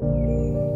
you